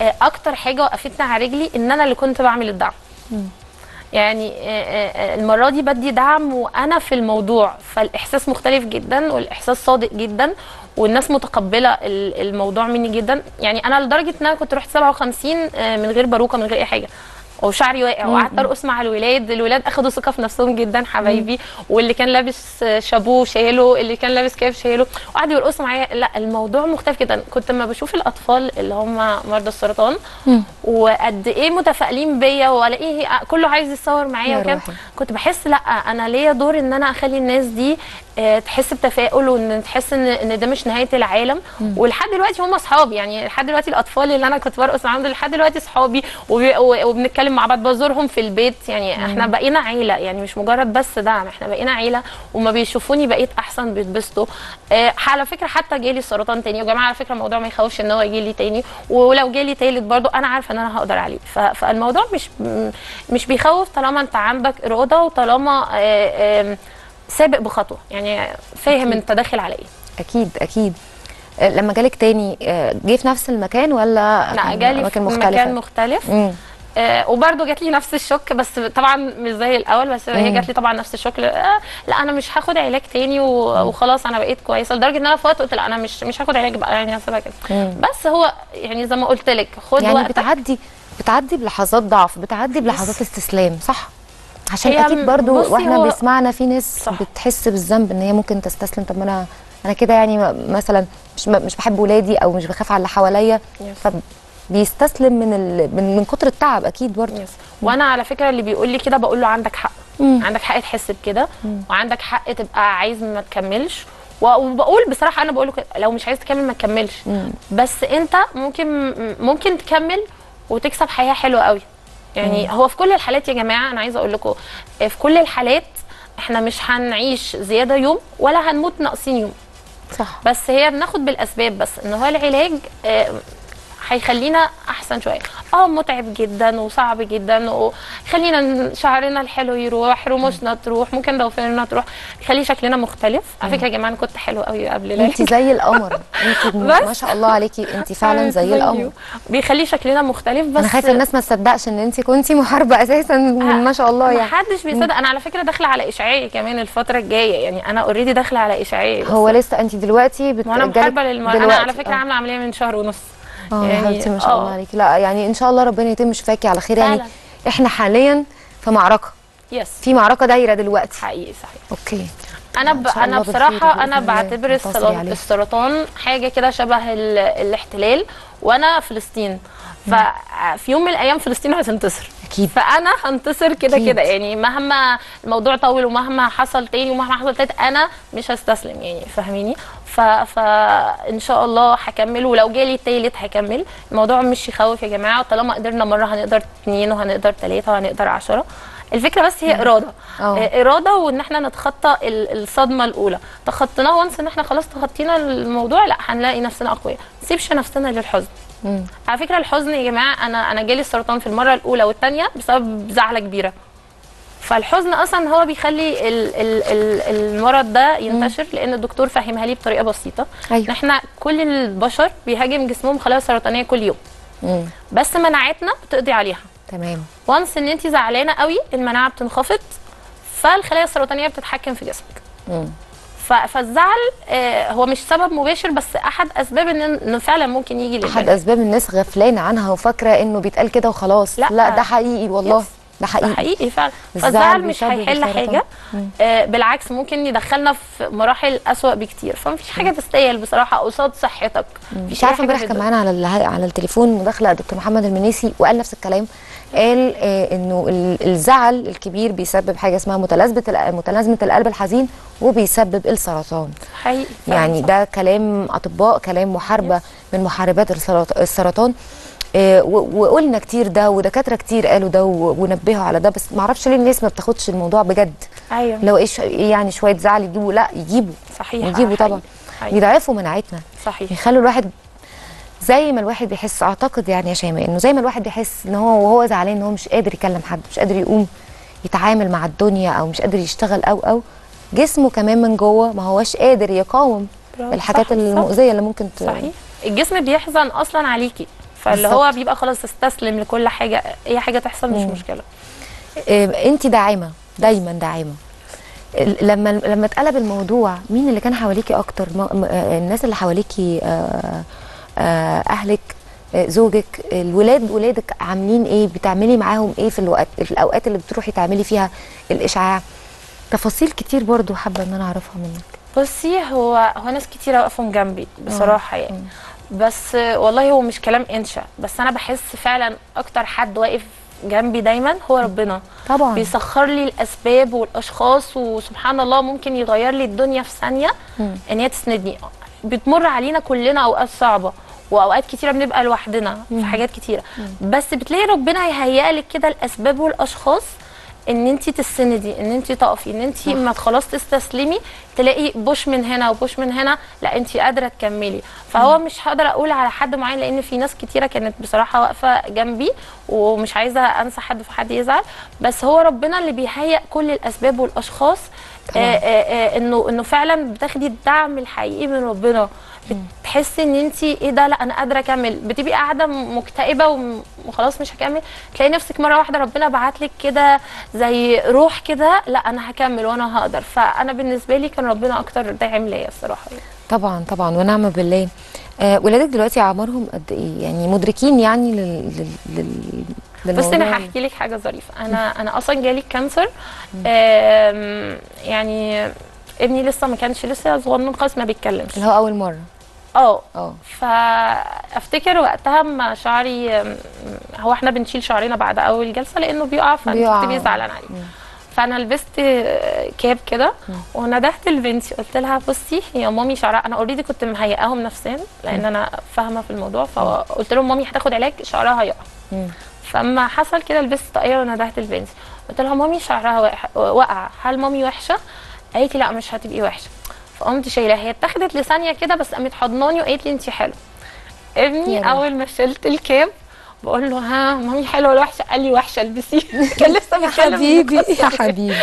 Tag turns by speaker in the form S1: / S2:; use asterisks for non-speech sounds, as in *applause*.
S1: آه، أكتر حاجة وقفتني على رجلي إن أنا اللي كنت بعمل الدعم. يعني آه، آه، المرة دي بدي دعم وأنا في الموضوع فالإحساس مختلف جدا والإحساس صادق جدا والناس متقبلة ال- الموضوع مني جدا. يعني أنا لدرجة إن أنا كنت رحت 57 آه، من غير باروكة من غير أي حاجة. وشعري واقع وقعدت ارقص مع الولاد الولاد اخدوا ثقة في نفسهم جدا حبايبي واللي كان لابس شابوه شايله اللي كان لابس كاف شايله وقعدوا يرقصوا معايا. لا الموضوع مختلف جدا. كنت لما بشوف الأطفال اللي هم مرضى السرطان وقد إيه متفائلين بيا وألاقيه كله عايز يتصور معايا
S2: روحي.
S1: كنت بحس لا أنا ليا دور إن أنا أخلي الناس دي تحس بتفاؤل وإن تحس ان إن ده مش نهاية العالم. ولحد دلوقتي هم أصحابي. يعني لحد دلوقتي الأطفال اللي أنا كنت برقص معاهم لحد دلوقتي أصحابي. وبنتكلم مع بعض بزورهم في البيت. يعني إحنا بقينا عيلة. يعني مش مجرد بس دعم. إحنا بقينا عيلة. وما بيشوفوني بقيت أحسن بيتبسطوا. آه، على فكرة حتى جالي سرطان تاني. يا جماعة على فكرة الموضوع ما يخوفش إن هو يجي لي تاني. ولو جالي تالت برضو أنا عارفة إن أنا هقدر عليه. فالموضوع مش مش بيخوف طالما أنت عندك إرادة وطالما آه، آم، سابق بخطوة يعني فاهم أنت داخل على إيه.
S2: أكيد أكيد. آه، لما جالك تاني آه، جه في نفس المكان ولا
S1: لا جالي في
S2: اماكن
S1: مكان مختلف.
S2: مم.
S1: آه وبرده جات لي نفس الشوك بس طبعا مش زي الأول بس هي. جات لي طبعا نفس الشوك آه لا أنا مش هاخد علاج تاني وخلاص أنا بقيت كويسة لدرجة إن أنا في وقت قلت لا أنا مش مش هاخد علاج بقى يعني هسيبها كده. بس هو يعني زي ما قلت لك خد
S2: يعني
S1: وقتك.
S2: بتعدي بتعدي بلحظات ضعف بتعدي بلحظات استسلام صح؟ عشان أكيد برضو
S1: وإحنا
S2: بيسمعنا في ناس
S1: صح.
S2: بتحس بالذنب إن هي ممكن تستسلم. طب ما أنا أنا كده يعني مثلا مش مش بحب ولادي أو مش بخاف على اللي حواليا. فبيستسلم من ال... من من كتر التعب أكيد برضو.
S1: يس. وأنا على فكرة اللي بيقول لي كده بقول له عندك حق.
S2: مم.
S1: عندك حق تحس بكده. وعندك حق تبقى عايز ما تكملش. وبقول بصراحة أنا بقول له لو مش عايز تكمل ما تكملش. بس أنت ممكن ممكن تكمل وتكسب حياة حلوة قوي. يعني هو في كل الحالات يا جماعة أنا عايزة أقول لكم في كل الحالات إحنا مش هنعيش زيادة يوم ولا هنموت ناقصين يوم.
S2: صح.
S1: بس هي بناخد بالأسباب بس ان هو العلاج آه، هيخلينا أحسن شوية. آه متعب جدا وصعب جدا ويخلينا ن- شعرنا الحلو يروح رموشنا تروح ممكن ضوافرنا تروح. يخلي شكلنا مختلف. على فكرة يا جماعة أنا كنت حلوة قوي قبل العلاج
S2: انت زي القمر. انت. *laughs* ما شاء الله عليكي انت *laughs* فعلا زي القمر.
S1: بيخلي شكلنا مختلف بس
S2: أنا خايفة الناس ما تصدقش إن انت كنتي محاربة أساسا. من ما شاء الله يعني.
S1: حدش بيصدق. أنا على فكرة داخلة على إشعاعي كمان الفترة الجاية. يعني أنا اوريدي داخلة على إشعاعي
S2: هو لسه انت دلوقتي بت...
S1: وأنا
S2: جالك
S1: محاربة للمرض
S2: أنا.
S1: على فكرة
S2: آه.
S1: عاملة عملية من شهر ونص.
S2: آه.
S1: يعني-
S2: حبيبتي ما شاء الله
S1: آه.
S2: عليكي لا يعني إن شاء الله ربنا يتم شفاكي على خير. يعني
S1: فعلا.
S2: إحنا حاليا في معركة.
S1: yes
S2: في معركة دايرة دلوقتي.
S1: حقيقي صحيح. okay.
S2: أنا
S1: ب...
S2: أنا
S1: بصراحة
S2: أنا
S1: بعتبر. السرطان حاجة كده شبه ال... الاحتلال وأنا فلسطين. ففي يوم من الأيام فلسطين هتنتصر
S2: أكيد.
S1: فأنا هنتصر كده. كده. يعني مهما الموضوع طول ومهما حصل تاني ومهما حصل تالت أنا مش هستسلم يعني فاهميني؟ ف... فان شاء الله هكمل ولو جالي تالت هكمل. الموضوع مش يخوف يا جماعة. طالما قدرنا مرة هنقدر اتنين وهنقدر تلاتة وهنقدر عشرة. الفكرة بس هي إرادة.
S2: أه.
S1: آه، إرادة وإن إحنا نتخطى ال- الصدمة الأولى. تخطيناها وانس إن إحنا خلاص تخطينا الموضوع لأ هنلاقي نفسنا أقوياء. ما نسيبش نفسنا للحزن.
S2: مم.
S1: على فكرة الحزن يا جماعة أنا أنا جالي السرطان في المرة الأولى والثانيه بسبب زعلة كبيرة فالحزن أصلا هو بيخلي ال ال ال المرض ده ينتشر لأن الدكتور فهمها لي بطريقة بسيطة
S2: أيوة.
S1: إن إحنا كل البشر بيهاجم جسمهم خلايا سرطانية كل يوم
S2: مم.
S1: بس مناعتنا بتقضي عليها
S2: تمام
S1: وانس إن انت زعلانة قوي المناعة بتنخفض فالخلايا السرطانية بتتحكم في جسمك
S2: مم.
S1: فالزعل آه، هو مش سبب مباشر بس أحد أسباب ان إنه فعلا ممكن يجي
S2: أحد
S1: للبني
S2: أسباب الناس غفلانة عنها وفاكرة إنه بيتقال كده وخلاص
S1: لا.
S2: لا ده حقيقي والله
S1: يس.
S2: ده
S1: ده
S2: حقيقي.
S1: حقيقي فعلا.
S2: الزعل
S1: فالزعل مش هيحل. حاجة. آه بالعكس ممكن يدخلنا في مراحل أسوأ بكتير. فمفيش حاجة تستاهل بصراحة قصاد صحتك.
S2: مش
S1: عارفة
S2: امبارح كان. معانا على على التليفون مداخلة دكتور محمد المنيسي وقال نفس الكلام. قال آه إنه ال- الزعل الكبير بيسبب حاجة اسمها متلازمة متلازمة القلب الحزين وبيسبب السرطان.
S1: حقيقي
S2: يعني
S1: صح.
S2: ده كلام أطباء كلام محاربة من محاربات السرط- السرطان. وقلنا كتير ده ودكاترة كتير قالوا ده ونبهوا على ده بس معرفش ليه الناس ما بتاخدش الموضوع بجد
S1: أيوه
S2: لو إيش يعني شوية زعل يجيبوا لا يجيبوا
S1: صحيح
S2: يجيبوا. طبعا. يضعفوا مناعتنا
S1: صحيح
S2: يخلوا الواحد زي ما الواحد بيحس أعتقد يعني يا شيماء إنه زي ما الواحد بيحس إن هو وهو زعلان إن هو مش قادر يكلم حد مش قادر يقوم يتعامل مع الدنيا أو مش قادر يشتغل أو أو جسمه كمان من جوه ما هوش قادر يقاوم. الحاجات
S1: صح، صح.
S2: المؤذية اللي ممكن ت...
S1: صحيح الجسم بيحزن أصلا عليكي. فاللي هو. بيبقى خلاص استسلم لكل حاجة. أي حاجة تحصل مش. مشكلة.
S2: انت داعمة دايما داعمة. لما لما اتقلب الموضوع مين اللي كان حواليكي أكتر؟ آه، الناس اللي حواليكي آه، آه، أهلك آه، زوجك الولاد ولادك عاملين إيه؟ بتعملي معاهم إيه في الوقت في الأوقات اللي بتروحي تعملي فيها الإشعاع؟ تفاصيل كتير برضو حابة إن أنا أعرفها منك.
S1: بصي هو هو ناس كتيره واقفين جنبي بصراحة يعني. بس والله هو مش كلام انشا بس أنا بحس فعلا أكتر حد واقف جنبي دايما هو ربنا.
S2: طبعا.
S1: بيسخر لي الأسباب والأشخاص وسبحان الله ممكن يغير لي الدنيا في
S2: ثانية.
S1: إن هي تسندني. بتمر علينا كلنا أوقات صعبة وأوقات كتيرة بنبقى لوحدنا في حاجات كتيرة. بس بتلاقي ربنا يهيئ لك كده الأسباب والأشخاص ان انت تسندي ان انت تقفي ان انت ما خلاص تستسلمي تلاقي بوش من هنا وبوش من هنا لا انت قادرة تكملي. فهو مش هقدر أقول على حد معين لأن في ناس كتيرة كانت بصراحة واقفة جنبي ومش عايزة انسى حد في حد يزعل. بس هو ربنا اللي بيهيئ كل الاسباب والاشخاص آه
S2: طبعاً.
S1: آه آه انه انه فعلا بتاخدي الدعم الحقيقي من ربنا. بتحسي إن انت إيه ده؟ لا أنا قادرة أكمل. بتبقي قاعدة مكتئبة وخلاص مش هكمل. تلاقي نفسك مرة واحدة ربنا بعت لك كده زي روح كده لا أنا هكمل وأنا هقدر. فأنا بالنسبة لي كان ربنا أكتر داعم ليا الصراحة.
S2: طبعا طبعا ونعم بالله. آه ولادك دلوقتي أعمارهم قد إيه؟ يعني مدركين يعني لل لل لل
S1: بس
S2: أنا؟
S1: هحكي لك حاجة ظريفة. أنا أنا أصلا جالي كانسر. يعني ابني لسه ما كانش لسه صغنن خالص ما بيتكلمش.
S2: اللي هو أول مرة.
S1: آه
S2: آه
S1: فأفتكر وقتها ما شعري هو إحنا بنشيل شعرنا بعد أول جلسة لأنه بيقع. بتبقي زعلانه عليه. فأنا لبست cap كده وندهت لبنتي قلت لها بصي هي مامي شعرها أنا already كنت مهيئاهم نفسيا لأن أنا فاهمة في الموضوع فقلت لهم مامي هتاخد علاج شعرها هيقع.
S2: مم.
S1: فاما حصل كده لبست طاقية وندهت لبنتي قلت لها مامي شعرها وقع. هل مامي وحشة؟ قالت لي لا مش هتبقي وحشة. فقمت شايلاها هي اتاخدت لثانية كده بس قامت حضناني وقالت لي انت
S2: حلوة.
S1: ابني. أول ما شلت الكاب بقول له ها مامي حلوة ولا وحشة؟ قال لي وحشة البسيه *laughs* كان لسه
S2: يا حبيبي يا *laughs* حبيبي.